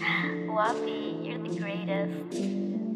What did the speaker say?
Wappy, you're the greatest.